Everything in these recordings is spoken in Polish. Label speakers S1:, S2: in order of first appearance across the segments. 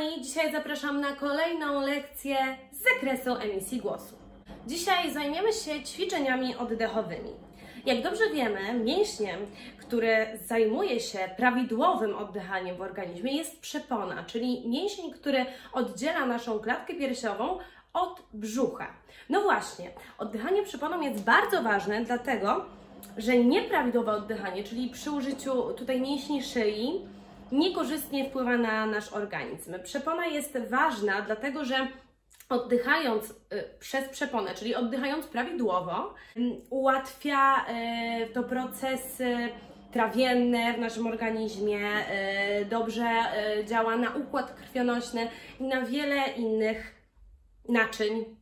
S1: kochani, dzisiaj zapraszam na kolejną lekcję z zakresu emisji głosu. Dzisiaj zajmiemy się ćwiczeniami oddechowymi. Jak dobrze wiemy, mięśniem, który zajmuje się prawidłowym oddychaniem w organizmie jest przepona, czyli mięsień, który oddziela naszą klatkę piersiową od brzucha. No właśnie, oddychanie przeponą jest bardzo ważne, dlatego że nieprawidłowe oddychanie, czyli przy użyciu tutaj mięśni szyi, niekorzystnie wpływa na nasz organizm. Przepona jest ważna, dlatego że oddychając y, przez przeponę, czyli oddychając prawidłowo, ułatwia y, to procesy trawienne w naszym organizmie, y, dobrze działa na układ krwionośny i na wiele innych naczyń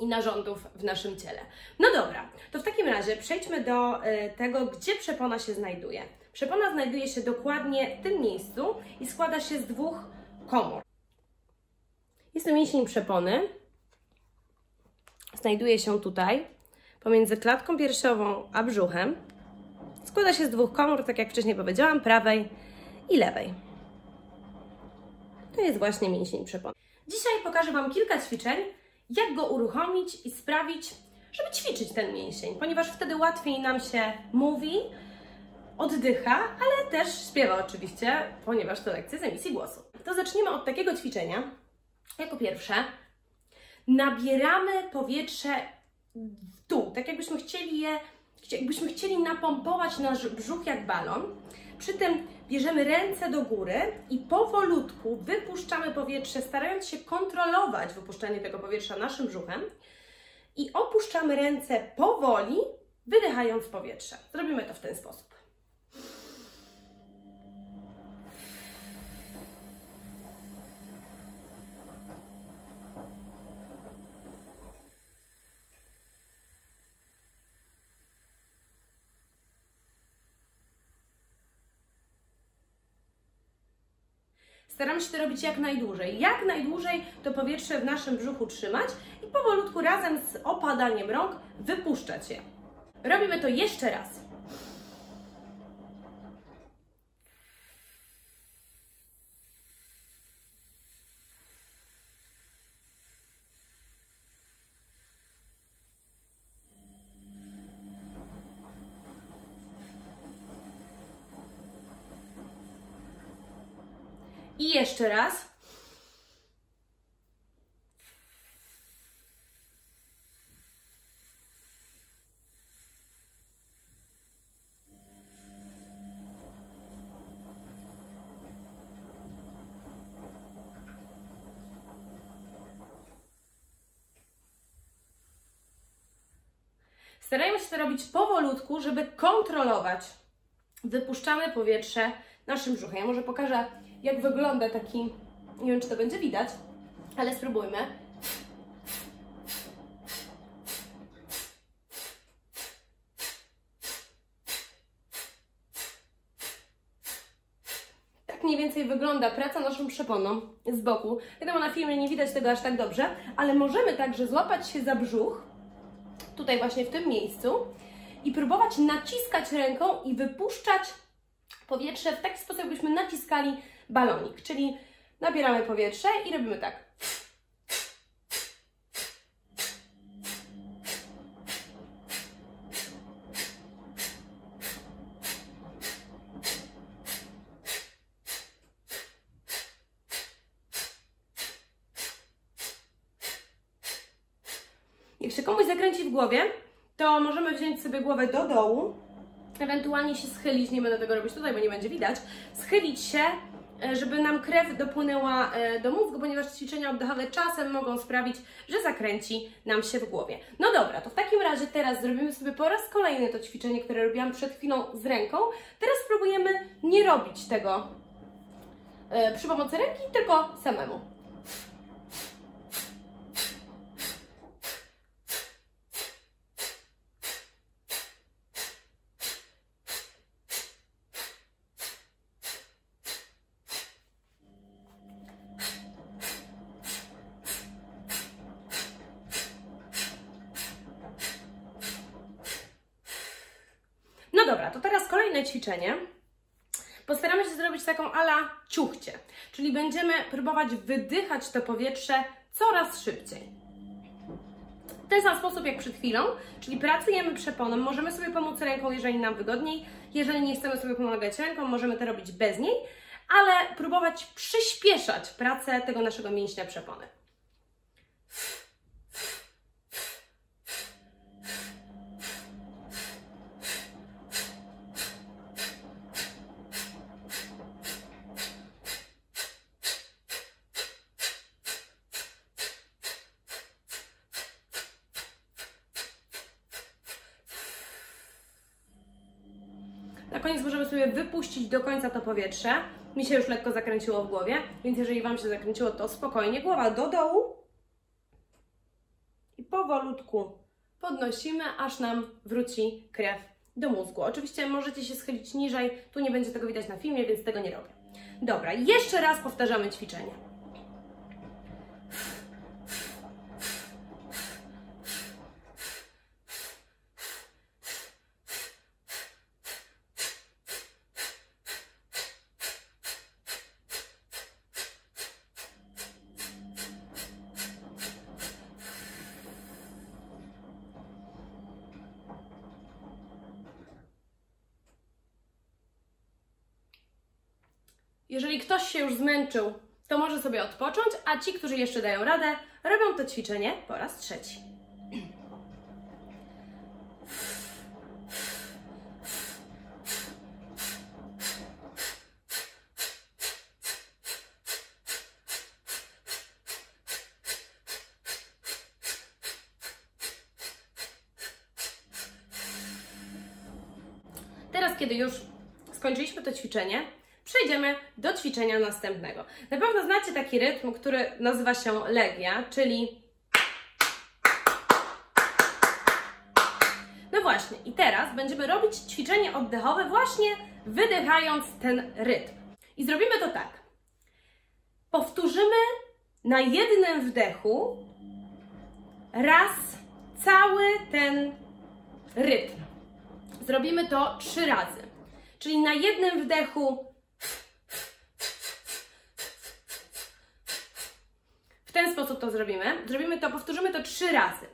S1: i narządów w naszym ciele. No dobra, to w takim razie przejdźmy do tego, gdzie przepona się znajduje. Przepona znajduje się dokładnie w tym miejscu i składa się z dwóch komór. Jest to mięsień przepony. Znajduje się tutaj, pomiędzy klatką piersiową a brzuchem. Składa się z dwóch komór, tak jak wcześniej powiedziałam, prawej i lewej. To jest właśnie mięsień przepony. Dzisiaj pokażę Wam kilka ćwiczeń, jak go uruchomić i sprawić, żeby ćwiczyć ten mięsień, ponieważ wtedy łatwiej nam się mówi, oddycha, ale też śpiewa oczywiście, ponieważ to lekcja z emisji głosu. To zaczniemy od takiego ćwiczenia. Jako pierwsze nabieramy powietrze w dół, tak jakbyśmy chcieli je, jakbyśmy chcieli napompować nasz brzuch jak balon. Przy tym bierzemy ręce do góry i powolutku wypuszczamy powietrze, starając się kontrolować wypuszczanie tego powietrza naszym brzuchem i opuszczamy ręce powoli, wydychając powietrze. Zrobimy to w ten sposób. Staramy się to robić jak najdłużej. Jak najdłużej to powietrze w naszym brzuchu trzymać i powolutku razem z opadaniem rąk wypuszczać je. Robimy to jeszcze raz. I jeszcze raz. Starajmy się to robić powolutku, żeby kontrolować wypuszczane powietrze naszym brzuchem. Ja może pokażę jak wygląda taki, nie wiem czy to będzie widać, ale spróbujmy. Tak mniej więcej wygląda praca naszą przeponą z boku. Wiadomo, na filmie nie widać tego aż tak dobrze, ale możemy także złapać się za brzuch, tutaj właśnie w tym miejscu i próbować naciskać ręką i wypuszczać powietrze w taki sposób, jakbyśmy naciskali balonik, czyli nabieramy powietrze i robimy tak. Jak się komuś zakręci w głowie, to możemy wziąć sobie głowę do dołu, ewentualnie się schylić, nie będę tego robić tutaj, bo nie będzie widać, schylić się żeby nam krew dopłynęła e, do mózgu, ponieważ ćwiczenia oddechowe czasem mogą sprawić, że zakręci nam się w głowie. No dobra, to w takim razie teraz zrobimy sobie po raz kolejny to ćwiczenie, które robiłam przed chwilą z ręką. Teraz spróbujemy nie robić tego e, przy pomocy ręki, tylko samemu. Dobra, to teraz kolejne ćwiczenie. Postaramy się zrobić taką ala ciuchcie, czyli będziemy próbować wydychać to powietrze coraz szybciej. W ten sam sposób jak przed chwilą, czyli pracujemy przeponą, możemy sobie pomóc ręką, jeżeli nam wygodniej. Jeżeli nie chcemy sobie pomagać ręką, możemy to robić bez niej, ale próbować przyspieszać pracę tego naszego mięśnia przepony. Koniec możemy sobie wypuścić do końca to powietrze. Mi się już lekko zakręciło w głowie, więc jeżeli Wam się zakręciło, to spokojnie. Głowa do dołu i powolutku podnosimy, aż nam wróci krew do mózgu. Oczywiście możecie się schylić niżej, tu nie będzie tego widać na filmie, więc tego nie robię. Dobra, jeszcze raz powtarzamy ćwiczenie. Jeżeli ktoś się już zmęczył, to może sobie odpocząć, a ci, którzy jeszcze dają radę, robią to ćwiczenie po raz trzeci. Teraz, kiedy już skończyliśmy to ćwiczenie, przejdziemy do ćwiczenia następnego. Na pewno znacie taki rytm, który nazywa się legia, czyli. No właśnie, i teraz będziemy robić ćwiczenie oddechowe, właśnie wydychając ten rytm. I zrobimy to tak. Powtórzymy na jednym wdechu raz cały ten rytm. Zrobimy to trzy razy. Czyli na jednym wdechu w ten sposób to zrobimy. Zrobimy to, powtórzymy to trzy razy.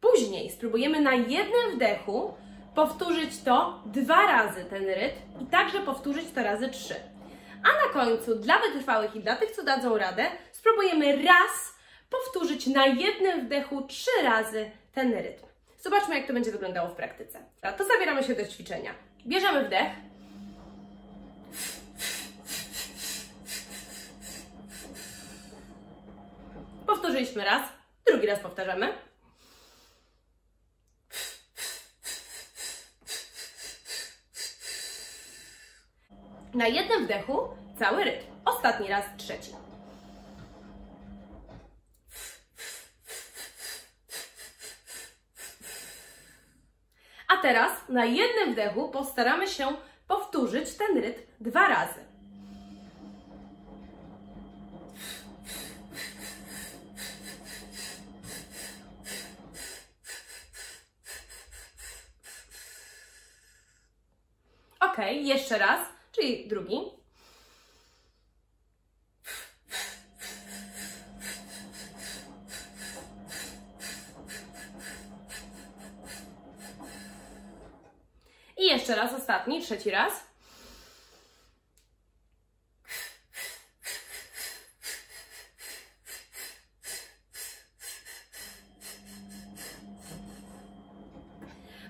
S1: Później spróbujemy na jednym wdechu powtórzyć to dwa razy ten rytm i także powtórzyć to razy trzy. A na końcu dla wytrwałych i dla tych, co dadzą radę, spróbujemy raz powtórzyć na jednym wdechu trzy razy ten rytm. Zobaczmy, jak to będzie wyglądało w praktyce. To zabieramy się do ćwiczenia. Bierzemy wdech. Powtórzyliśmy raz, drugi raz powtarzamy. Na jednym wdechu cały rytm. Ostatni raz, trzeci. A teraz na jednym wdechu postaramy się powtórzyć ten rytm dwa razy. Jeszcze raz, czyli drugi. I jeszcze raz, ostatni, trzeci raz.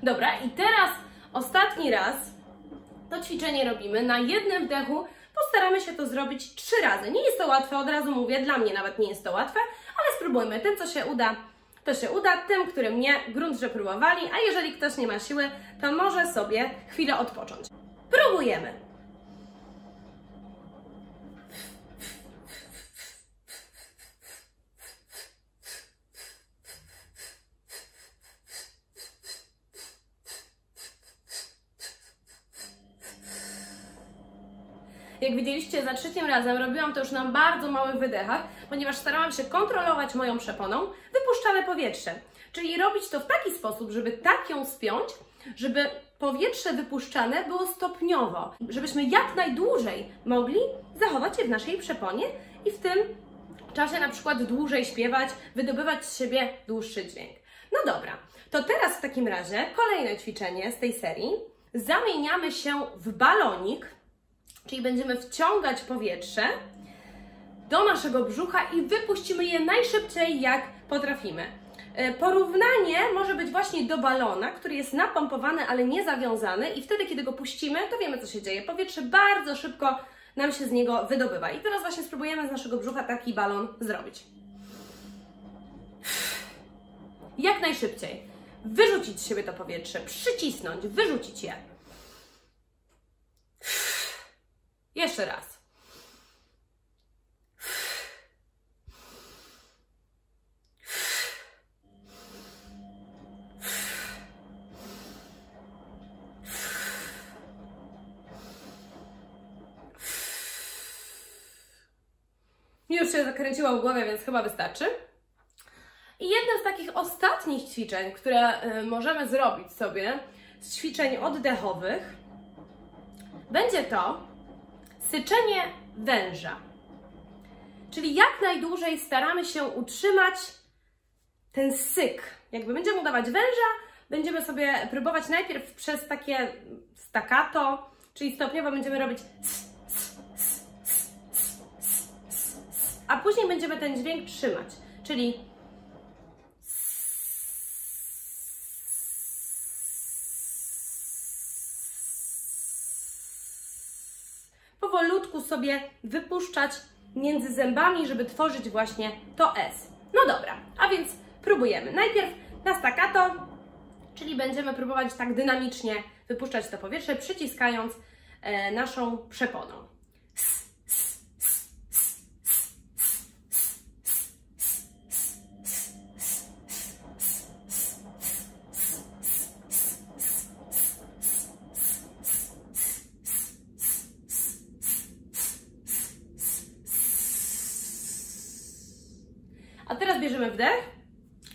S1: Dobra, i teraz ostatni raz robimy na jednym wdechu. Postaramy się to zrobić trzy razy. Nie jest to łatwe, od razu mówię, dla mnie nawet nie jest to łatwe, ale spróbujmy. Tym, co się uda, to się uda. Tym, którym nie, grunt, że próbowali, a jeżeli ktoś nie ma siły, to może sobie chwilę odpocząć. Próbujemy. Jak widzieliście, za trzecim razem robiłam to już na bardzo małych wydechach, ponieważ starałam się kontrolować moją przeponą, wypuszczane powietrze. Czyli robić to w taki sposób, żeby tak ją spiąć, żeby powietrze wypuszczane było stopniowo, żebyśmy jak najdłużej mogli zachować je w naszej przeponie i w tym czasie na przykład dłużej śpiewać, wydobywać z siebie dłuższy dźwięk. No dobra, to teraz w takim razie kolejne ćwiczenie z tej serii. Zamieniamy się w balonik, czyli będziemy wciągać powietrze do naszego brzucha i wypuścimy je najszybciej jak potrafimy. E, porównanie może być właśnie do balona, który jest napompowany, ale nie zawiązany i wtedy, kiedy go puścimy, to wiemy, co się dzieje. Powietrze bardzo szybko nam się z niego wydobywa. I teraz właśnie spróbujemy z naszego brzucha taki balon zrobić. Jak najszybciej. Wyrzucić z siebie to powietrze, przycisnąć, wyrzucić je. Jeszcze raz. Już się zakręciła w głowie, więc chyba wystarczy. I jedno z takich ostatnich ćwiczeń, które y, możemy zrobić sobie z ćwiczeń oddechowych, będzie to syczenie węża. Czyli jak najdłużej staramy się utrzymać ten syk. Jakby będziemy udawać węża, będziemy sobie próbować najpierw przez takie staccato, czyli stopniowo będziemy robić a później będziemy ten dźwięk trzymać, czyli powolutku sobie wypuszczać między zębami, żeby tworzyć właśnie to S. No dobra, a więc próbujemy. Najpierw na staccato, czyli będziemy próbować tak dynamicznie wypuszczać to powietrze, przyciskając e, naszą przeponą. A teraz bierzemy wdech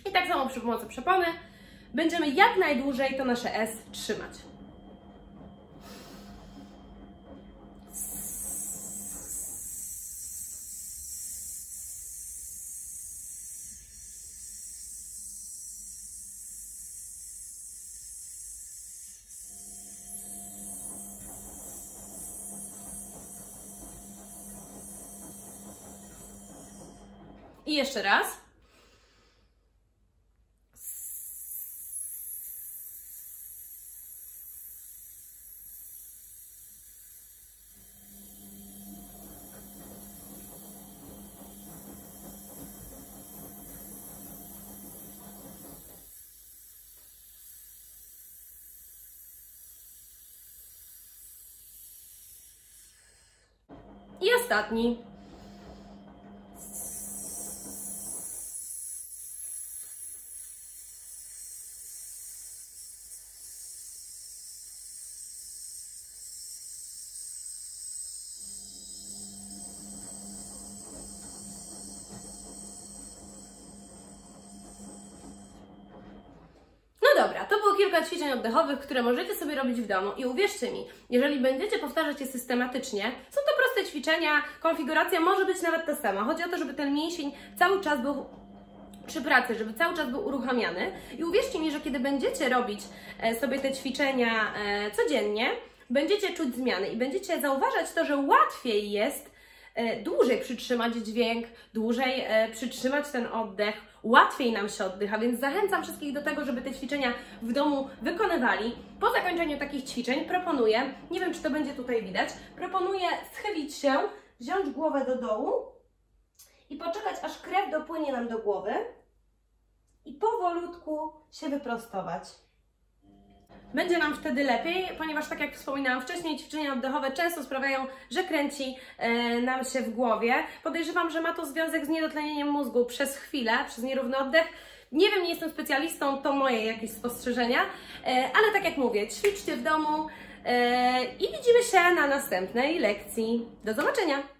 S1: i tak samo przy pomocy przepony będziemy jak najdłużej to nasze S trzymać. I jeszcze raz. I ostatni. dobra, to było kilka ćwiczeń oddechowych, które możecie sobie robić w domu i uwierzcie mi, jeżeli będziecie powtarzać je systematycznie, są ćwiczenia, konfiguracja może być nawet ta sama. Chodzi o to, żeby ten mięsień cały czas był przy pracy, żeby cały czas był uruchamiany i uwierzcie mi, że kiedy będziecie robić e, sobie te ćwiczenia e, codziennie, będziecie czuć zmiany i będziecie zauważać to, że łatwiej jest dłużej przytrzymać dźwięk, dłużej przytrzymać ten oddech, łatwiej nam się oddycha, więc zachęcam wszystkich do tego, żeby te ćwiczenia w domu wykonywali. Po zakończeniu takich ćwiczeń proponuję, nie wiem czy to będzie tutaj widać, proponuję schylić się, wziąć głowę do dołu i poczekać aż krew dopłynie nam do głowy i powolutku się wyprostować. Będzie nam wtedy lepiej, ponieważ tak jak wspominałam wcześniej, ćwiczenia oddechowe często sprawiają, że kręci e, nam się w głowie. Podejrzewam, że ma to związek z niedotlenieniem mózgu przez chwilę, przez nierówny oddech. Nie wiem, nie jestem specjalistą, to moje jakieś spostrzeżenia, e, ale tak jak mówię, ćwiczcie w domu e, i widzimy się na następnej lekcji. Do zobaczenia!